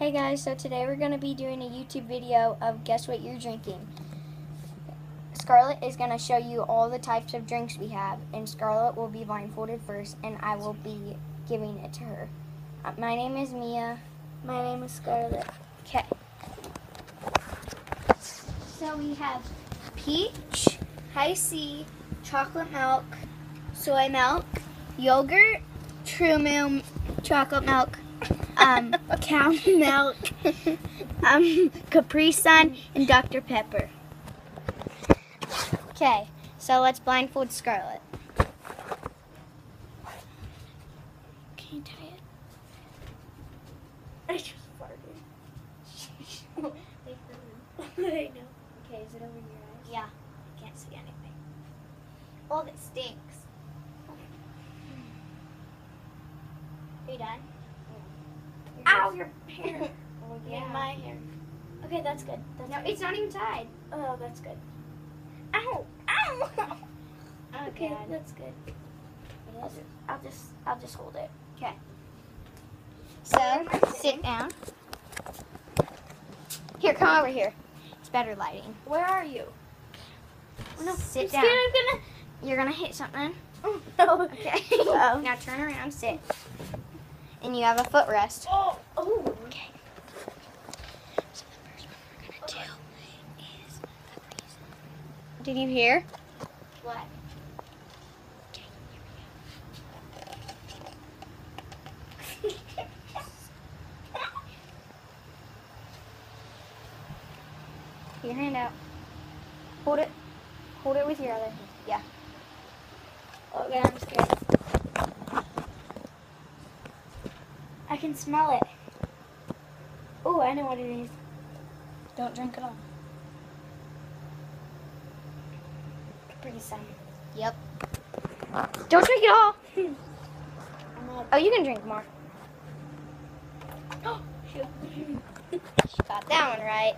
Hey guys, so today we're going to be doing a YouTube video of guess what you're drinking. Scarlett is going to show you all the types of drinks we have, and Scarlett will be blindfolded first, and I will be giving it to her. Uh, my name is Mia. My name is Scarlett. Okay. So we have peach, Hi-C, chocolate milk, soy milk, yogurt, true milk, chocolate milk, um, cow milk, um, Capri Sun, and Dr. Pepper. Okay, so let's blindfold Scarlett. Can you tie it? I just farted. I know. Okay, is it over your eyes? Yeah, I can't see anything. Oh, that stinks. Are you done? Ow, your hair. Oh, In my hair. Okay, that's good. That's No, good. it's not even tied. Oh, that's good. Ow! Ow! Oh, okay, God. that's good. I'll just, I'll just, I'll just hold it. Okay. So, sit down. Here, come over here. It's better lighting. Where are you? No, sit I'm down. Gonna. You're gonna hit something. Oh, no. Okay. Oh. now turn around, sit. And you have a footrest. Oh, oh. Okay. So the first one we're gonna do is Capri's. Did you hear? What? Okay, Your hand out. Hold it. Hold it with your other hand. Yeah. Oh, God, I'm scared. I can smell it. Oh, I know what it is. Don't drink it all. Capri Sun. Yep. Don't drink it all. Oh, you can drink more. She got that one right.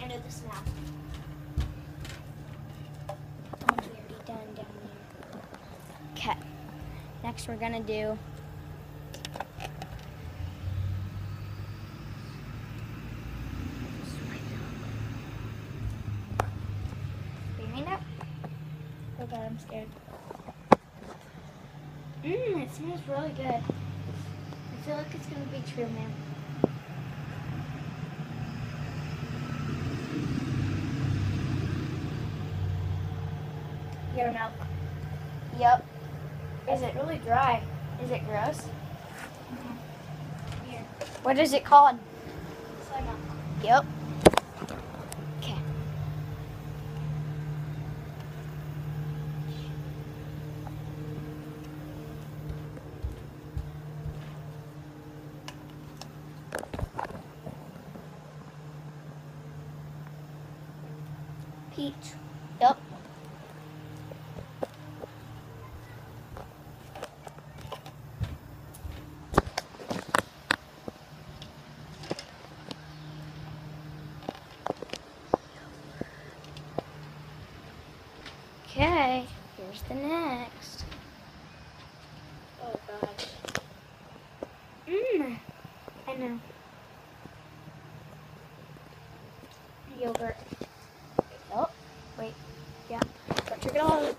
I know the smell. One's already done down there. Okay. Next, we're gonna do. Hand up. Oh, God, I'm scared. Mmm, it smells really good. I feel like it's gonna be true, man. Your milk. Yep. Is it really dry? Is it gross? Mm-hmm. Here. What is it called? Yep. Okay. Peach. Yep. Okay, here's the next. Oh gosh. Mmm. I know. Yogurt. Oh, wait. Yeah. Don't drink it all.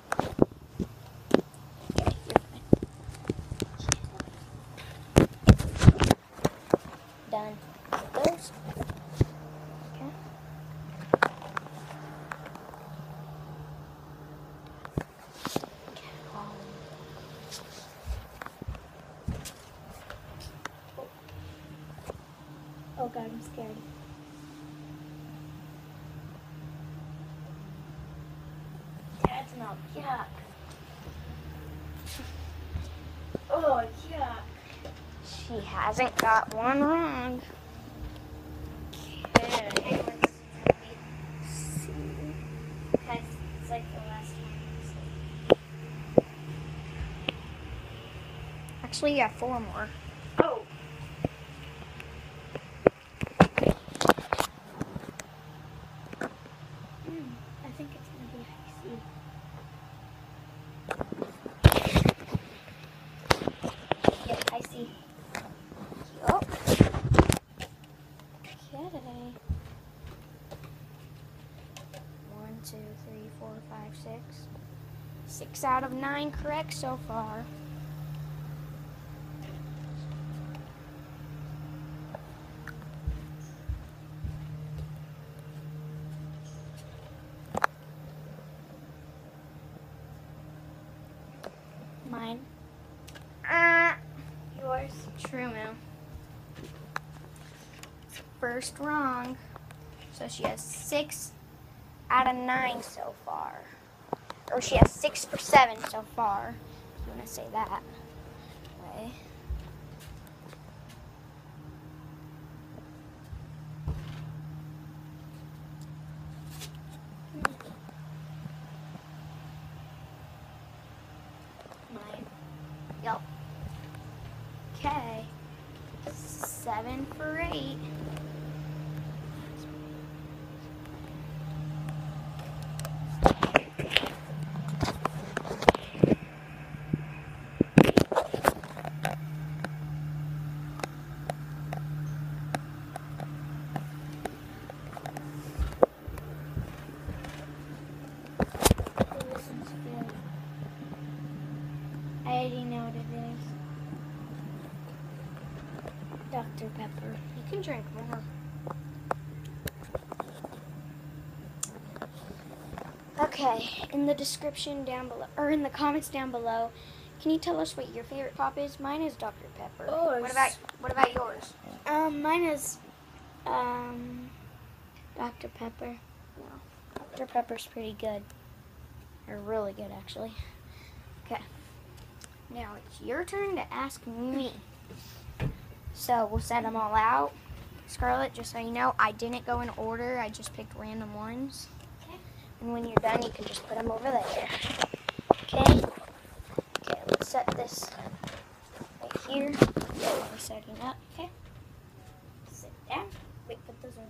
Done. Those. Okay. Oh god, I'm scared. That's not yuck. Oh yuck. She hasn't got one wrong. Okay, see. Guys, it's like the last one. Actually, you have four more. Oh. Mm, I think it's gonna be icy. Yep, I see. Six out of nine correct so far. Mine. Uh, yours. True. First wrong. So she has six out of nine so far. Or she has six for seven so far. If you want to say that way. Hmm. Yep. Okay. Seven for eight. This one's good. I already know what it is. Dr. Pepper. You can drink more. Okay, in the description down below, or in the comments down below, can you tell us what your favorite pop is? Mine is Dr. Pepper. Yours. What about what about yours? Um, mine is, um, Dr. Pepper. No. Dr. Pepper's pretty good. Or really good, actually. Okay. Now it's your turn to ask me. So we'll set them all out. Scarlett, just so you know, I didn't go in order. I just picked random ones. Okay. And when you're done, you can just put them over there. Okay? Okay, let's set this right here. We're setting up. Okay? Sit down. Wait, put those over.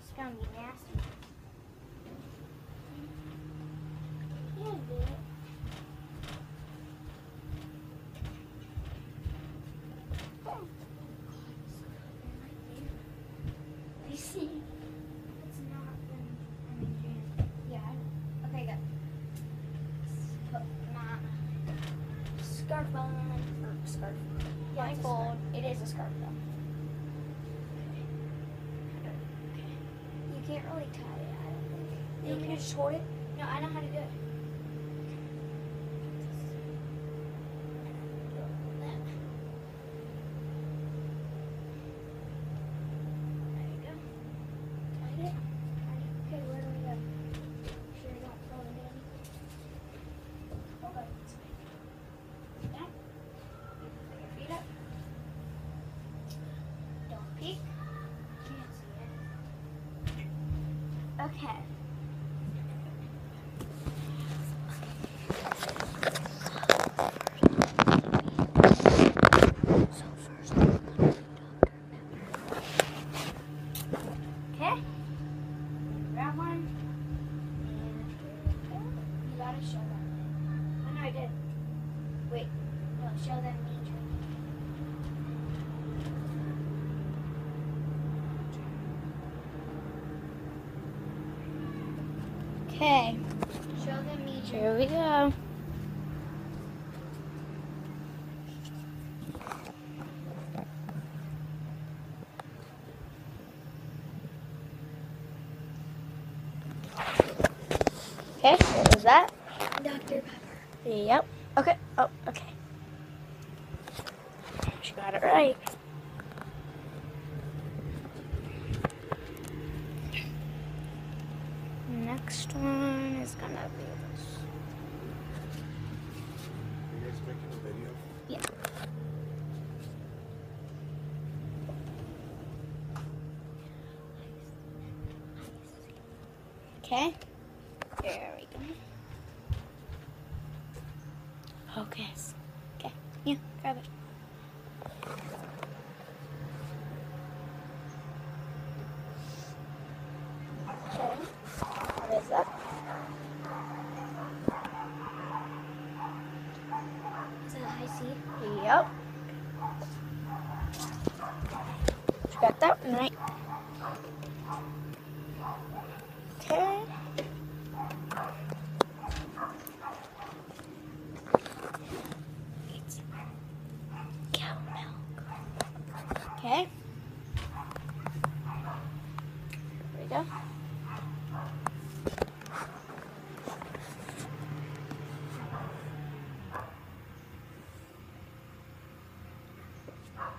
It's gonna be nasty. Yeah, good. You see? It's not been any jam. Yeah. I- Okay, good. Put my scarf on. Or scarf. Blindfold. It is a scarf though. You can't really tie it, I don't think. You can just hold it. No, I know how to do it. There you go. Tied it. Tied it. Okay, where do we go? Sure you don't fall in anything. Okay. Sit down. Put your feet up. Don't peek. Can't see it. Okay. Okay. Grab one. And you gotta show them. Oh, no, I did. Wait. No, show them me drinking. Okay. Show them me. Here we go. Okay, what was that? Dr. Pepper. Yep. Okay. Oh, okay. She got it right. Next one is gonna be this. You guys making a video? Yeah. Okay. There we go. Focus. Okay. Yeah, grab it. Okay. What is that? Is that Hi-C? Yep. You got that one right. Okay. Okay. There we go.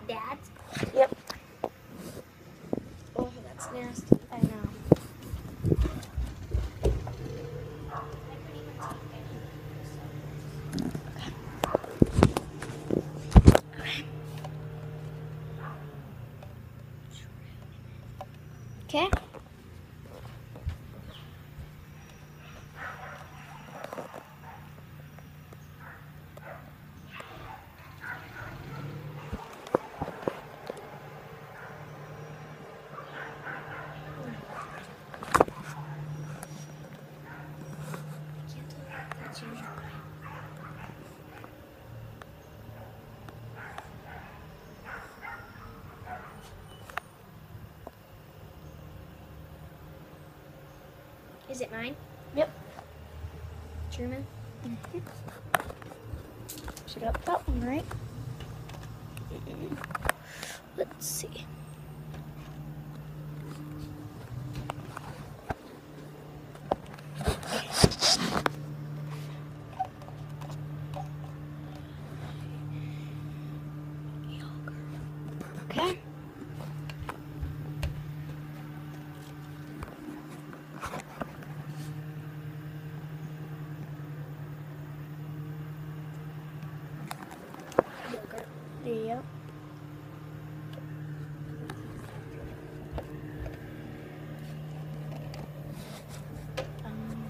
Dad's. Yep. Oh, that's nasty. I know. Okay. Is it mine? Yep. Truman? Mm-hmm. Should got that one right. Let's see. Okay. Yep. Um,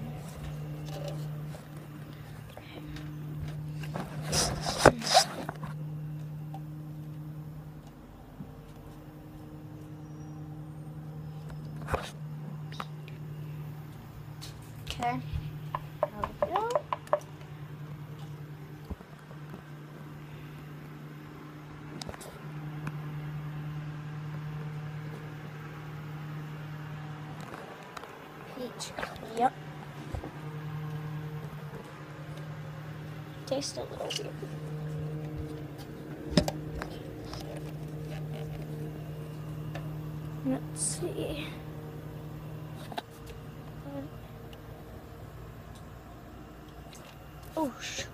Okay. There we go. Peach. Yep. Tastes a little weird. Let's see. Um, oh shoot.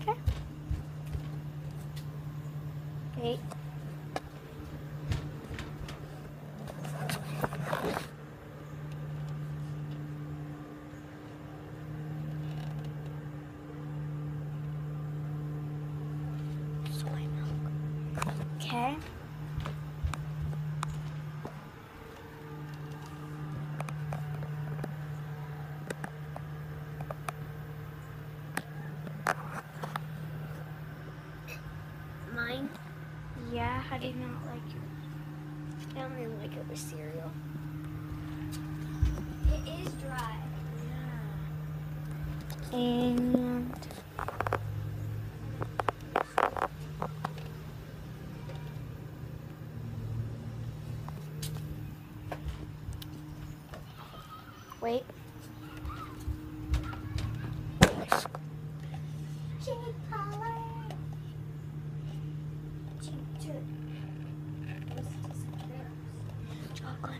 Okay. Wait. Soy milk. Okay. Mine? Yeah, I did not like it. I don't really like it with cereal. It is dry. Yeah. And wait. Chocolate milk.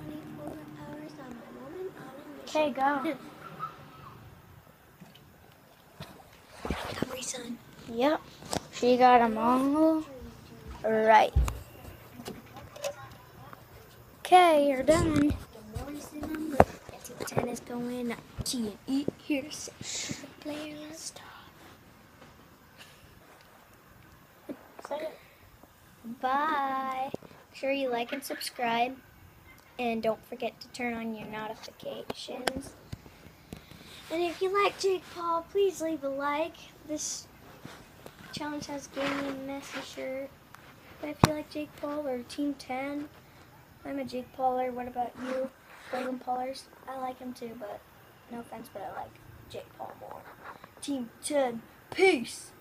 Okay, go. Capri Sun. Yep. She got them all right. Okay, you're done. Ten is going up. G and here. Player stop. Bye. Make sure you like and subscribe. And don't forget to turn on your notifications. And if you like Jake Paul, please leave a like. This challenge has gaming Messi shirt. if you like Jake Paul or Team 10. I'm a Jake Pauler. What about you, Logan Paulers? I like him too, but no offense, but I like Jake Paul more. Team 10. Peace.